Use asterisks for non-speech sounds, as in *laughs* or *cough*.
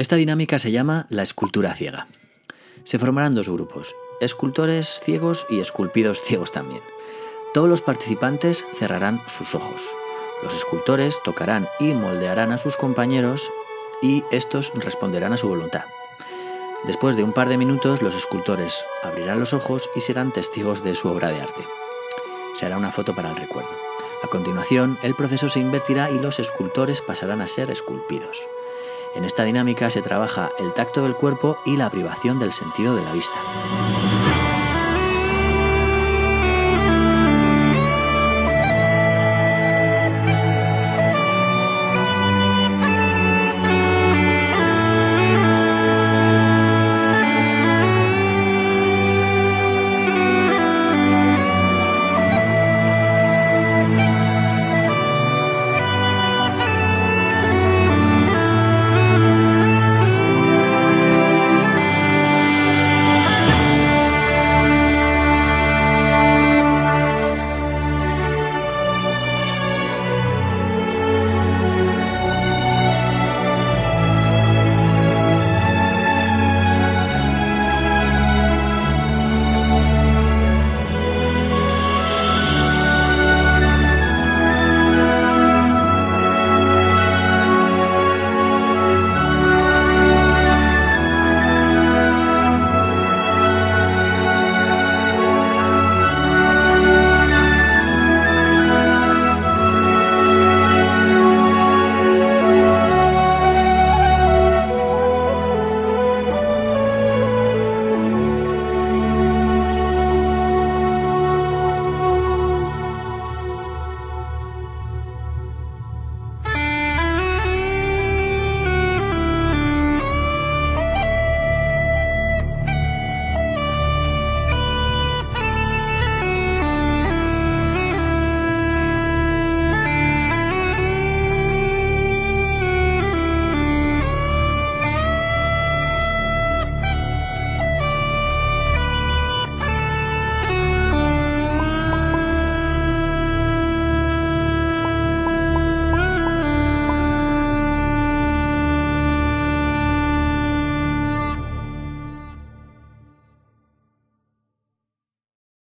Esta dinámica se llama la escultura ciega. Se formarán dos grupos, escultores ciegos y esculpidos *laughs* ciegos también. Todos los participantes cerrarán sus ojos. Los escultores tocarán y moldearán a sus compañeros y estos responderán a su voluntad. Después de un par de minutos, los escultores abrirán los ojos y serán testigos de su obra de arte. Se hará una foto para el recuerdo. A continuación, el proceso se invertirá y los escultores pasarán a ser esculpidos. En esta dinámica se trabaja el tacto del cuerpo y la privación del sentido de la vista.